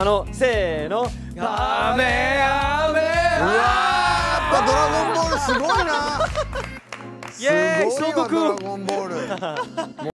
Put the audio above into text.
あのせーの。雨雨。うわやっぱドラゴンボールすごいな。イエーイすごいドラゴンボール。